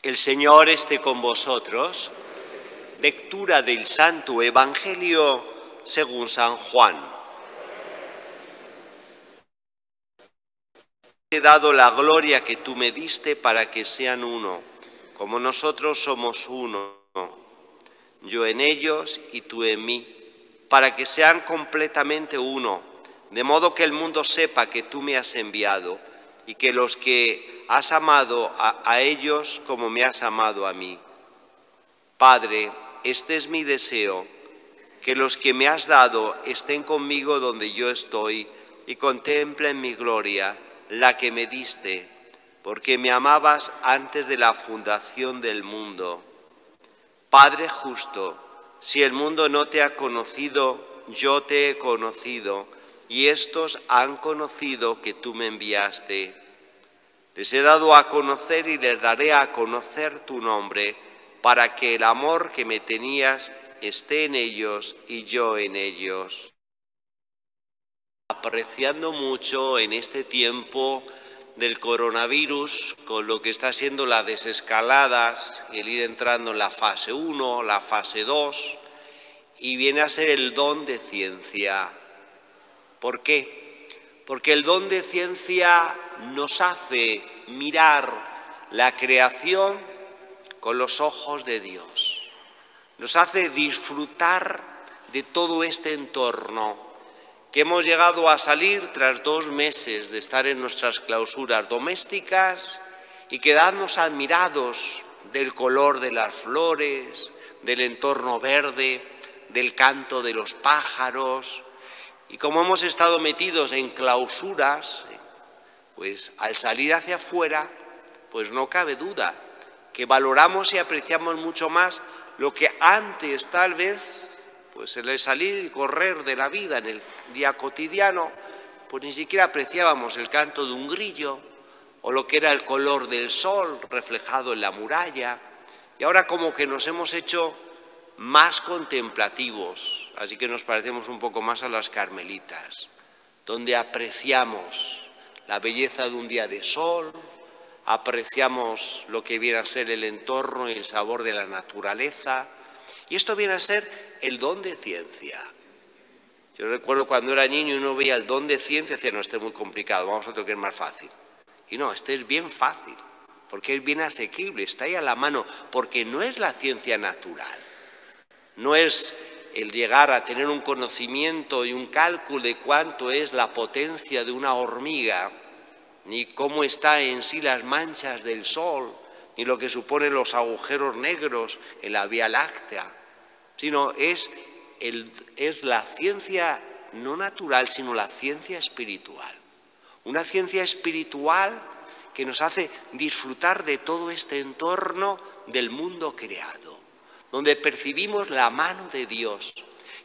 El Señor esté con vosotros. Lectura del Santo Evangelio según San Juan. He dado la gloria que tú me diste para que sean uno, como nosotros somos uno, yo en ellos y tú en mí, para que sean completamente uno, de modo que el mundo sepa que tú me has enviado y que los que has amado a, ellos como me has amado a mí. Padre, este es mi deseo, que los que me has dado estén conmigo donde yo estoy y contemplen mi gloria, la que me diste, porque me amabas antes de la fundación del mundo. Padre justo, si el mundo no te ha conocido, yo te he conocido y estos han conocido que tú me enviaste. Les he dado a conocer y les daré a conocer tu nombre, para que el amor que me tenías esté en ellos y yo en ellos. Apreciando mucho en este tiempo del coronavirus, con lo que está siendo las desescaladas, el ir entrando en la fase 1, la fase 2, y viene a ser el don de ciencia ¿Por qué? Porque el don de ciencia nos hace mirar la creación con los ojos de Dios. Nos hace disfrutar de todo este entorno que hemos llegado a salir tras dos meses de estar en nuestras clausuras domésticas y quedarnos admirados del color de las flores, del entorno verde, del canto de los pájaros, y como hemos estado metidos en clausuras, pues al salir hacia afuera, pues no cabe duda que valoramos y apreciamos mucho más lo que antes tal vez, pues el salir y correr de la vida en el día cotidiano, pues ni siquiera apreciábamos el canto de un grillo o lo que era el color del sol reflejado en la muralla. Y ahora como que nos hemos hecho más contemplativos, así que nos parecemos un poco más a las carmelitas, donde apreciamos la belleza de un día de sol, apreciamos lo que viene a ser el entorno y el sabor de la naturaleza, y esto viene a ser el don de ciencia. Yo recuerdo cuando era niño y uno veía el don de ciencia, decía, no, este es muy complicado, vamos a es más fácil. Y no, este es bien fácil, porque es bien asequible, está ahí a la mano, porque no es la ciencia natural, no es el llegar a tener un conocimiento y un cálculo de cuánto es la potencia de una hormiga, ni cómo está en sí las manchas del sol, ni lo que suponen los agujeros negros en la Vía Láctea, sino es, es la ciencia no natural, sino la ciencia espiritual. Una ciencia espiritual que nos hace disfrutar de todo este entorno del mundo creado donde percibimos la mano de Dios.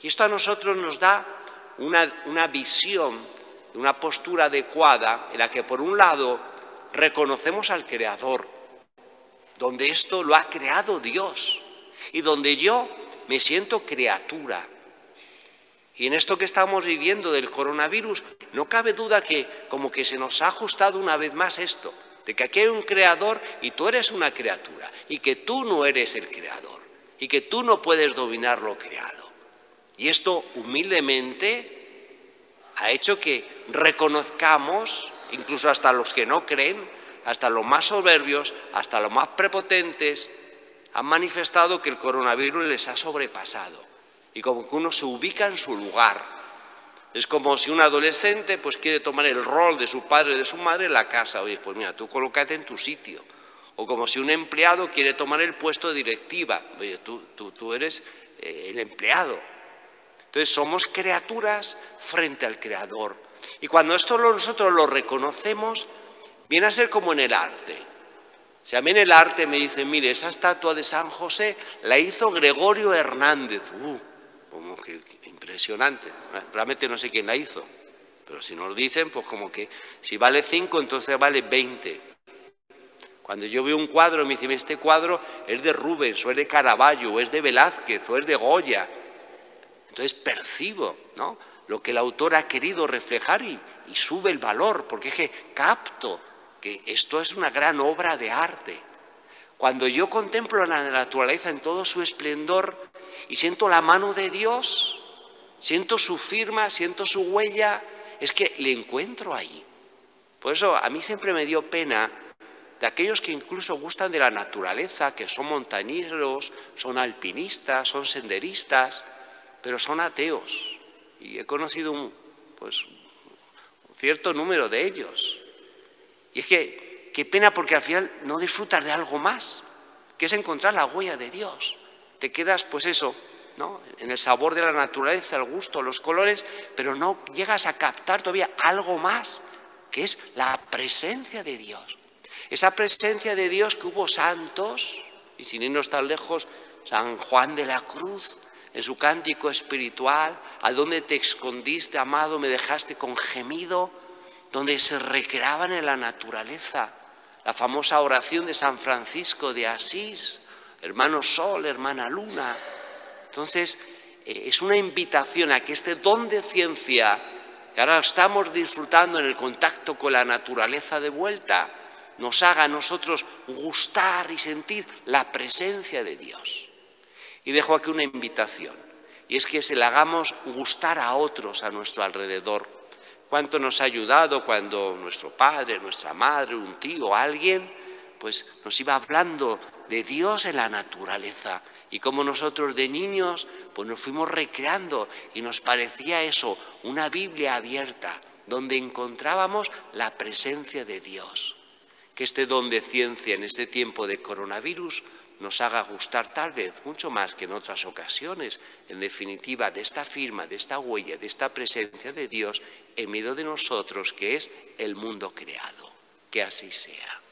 Y esto a nosotros nos da una, visión, una postura adecuada en la que por un lado reconocemos al Creador, donde esto lo ha creado Dios y donde yo me siento criatura. Y en esto que estamos viviendo del coronavirus, no cabe duda que como que se nos ha ajustado una vez más esto, de que aquí hay un creador y tú eres una criatura y que tú no eres el creador y que tú no puedes dominar lo creado. Y esto humildemente ha hecho que reconozcamos, incluso hasta los que no creen, hasta los más soberbios, hasta los más prepotentes, han manifestado que el coronavirus les ha sobrepasado y como que uno se ubica en su lugar. Es como si un adolescente pues quiere tomar el rol de su padre y de su madre en la casa. Oye, pues mira, tú colócate en tu sitio. O como si un empleado quiere tomar el puesto de directiva. Oye, tú, eres eh, el empleado. Entonces somos criaturas frente al Creador. Y cuando esto nosotros lo reconocemos, viene a ser como en el arte. Si a mí en el arte me dicen, mire, esa estatua de San José la hizo Gregorio Hernández. Uh, como que, impresionante. Realmente no sé quién la hizo. Pero si nos dicen, pues como que si vale 5, entonces vale 20. Cuando yo veo un cuadro, me dicen, este cuadro es de Rubens, o es de Caravaggio, o es de Velázquez, o es de Goya. Entonces percibo ¿no? lo que el autor ha querido reflejar y, sube el valor, porque es que capto que esto es una gran obra de arte. Cuando yo contemplo la naturaleza en todo su esplendor y siento la mano de Dios, siento su firma, siento su huella, es que le encuentro ahí. Por eso a mí siempre me dio pena de aquellos que incluso gustan de la naturaleza, que son montañeros, son alpinistas, son senderistas, pero son ateos. Y he conocido un, pues, un cierto número de ellos. Y es que, qué pena porque al final no disfrutas de algo más, que es encontrar la huella de Dios. Te quedas, pues eso, ¿no? en el sabor de la naturaleza, el gusto, los colores, pero no llegas a captar todavía algo más, que es la presencia de Dios. Esa presencia de Dios que hubo santos, y sin irnos tan lejos, San Juan de la Cruz, en su cántico espiritual, a donde te escondiste, amado, me dejaste con gemido, donde se recreaban en la naturaleza. La famosa oración de San Francisco de Asís, hermano Sol, hermana Luna. Entonces, eh, es una invitación a que este don de ciencia, que ahora estamos disfrutando en el contacto con la naturaleza de vuelta, nos haga a nosotros gustar y sentir la presencia de Dios. Y dejo aquí una invitación, y es que se le hagamos gustar a otros a nuestro alrededor. Cuánto nos ha ayudado cuando nuestro padre, nuestra madre, un tío, alguien, pues nos iba hablando de Dios en la naturaleza. Y como nosotros de niños, pues nos fuimos recreando y nos parecía eso, una Biblia abierta, donde encontrábamos la presencia de Dios que este don de ciencia en este tiempo de coronavirus nos haga gustar tal vez mucho más que en otras ocasiones, en definitiva, de esta firma, de esta huella, de esta presencia de Dios en medio de nosotros, que es el mundo creado. Que así sea.